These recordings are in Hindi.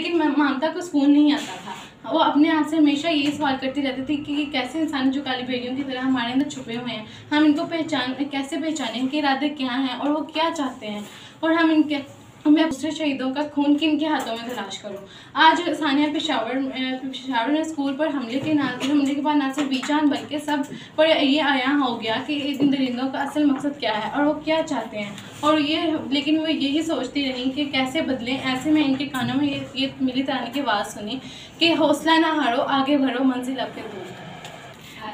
लेकिन ममता को सुकून नहीं आता था। वो अपने आप से हमेशा यही सवाल करती रहती थी कि कैसे इंसान जो काली भेड़ियों की तरह हमारे अंदर छुपे हुए हैं, हम इनको पहचान, कैसे पहचानें इनके इरादे क्या हैं और वो क्या चाहते हैं? और हम इनके मैं दूसरे शहीदों का खून किन के हाथों में तलाश करूँ? आज सानिया पेशावर पेशावर में स्कूल पर हमले के ना हमले के बाद ना सिर्फ़ बीचान बल्कि सब पर ये आया हो गया कि इन दरिंदों का असल मकसद क्या है और वो क्या चाहते हैं। और ये, लेकिन वो यही सोचती रही कि कैसे बदलें, ऐसे में इनके कानों में ये ये मिली ताने की आवाज़ सुनी कि हौसला ना हारो, आगे बढ़ो, मंजिल आपके दूर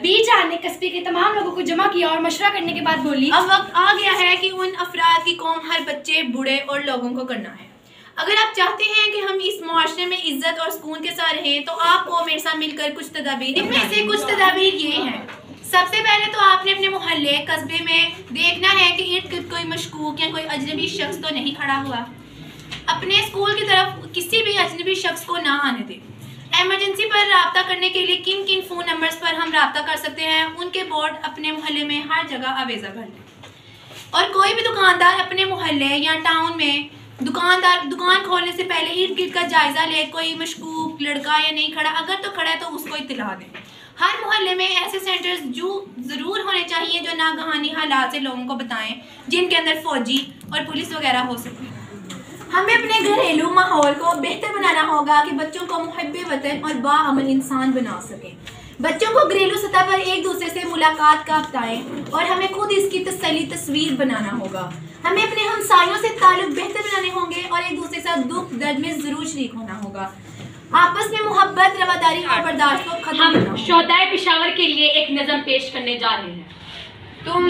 बीचान ने कस्बे के तमाम लोगों को जमा किया और मशवरा करने के बाद बोली, अब वक्त आ गया है कि उन अफराद की कौम हर बच्चे, बूढ़े और लोगों को करना है। अगर आप चाहते हैं कि हम इस मुआशरे में इज़्ज़त और सुकून के साथ रहें तो आपको मेरे साथ मिलकर कुछ तदाबीर इनमें से कुछ तदाबीर ये हैं। सबसे पहले तो आपने अपने मोहल्ले, कस्बे में देखना है कि इर्द गिर्द कोई मशकूक या कोई अजनबी शख्स तो नहीं खड़ा हुआ। अपने स्कूल की तरफ़ किसी भी अजनबी शख्स को ना आने दें। इमरजेंसी पर रबता करने के लिए किन किन फ़ोन नंबर्स पर हम रबता कर सकते हैं? उनके बोर्ड अपने मोहल्ले में हर जगह अवेजा कर लें। और कोई भी दुकानदार अपने मोहल्ले या टाउन में दुकानदार, दुकान खोलने से पहले इर्द गिर्द का जायज़ा ले, कोई मशकूक लड़का या नहीं खड़ा, अगर तो खड़ा है तो उसको इतला दें। हर मोहल्ले में ऐसे सेंटर्स जो, ज़रूर होने चाहिए जो नागहानी हालात से लोगों को बताएँ, जिनके अंदर फौजी और पुलिस वगैरह हो सके। हमें अपने घरेलू माहौल को बेहतर बनाना होगा कि बच्चों को मुहब वतन और बाअमल इंसान बना सकें। बच्चों को घरेलू सतह पर एक दूसरे से मुलाकात का बताएँ और हमें खुद इसकी तसली तस्वीर बनाना होगा। हमें अपने हमसायों से ताल्लुक बेहतर बनाने होंगे और एक दूसरे के साथ दुख दर्द में ज़रूर शरीक होना होगा। आपस में मोहब्बत रवादारी और बर्दाश्त को खत्म हम शोदाय पिशावर के लिए एक नज़म पेश करने जा रहे हैं। तुम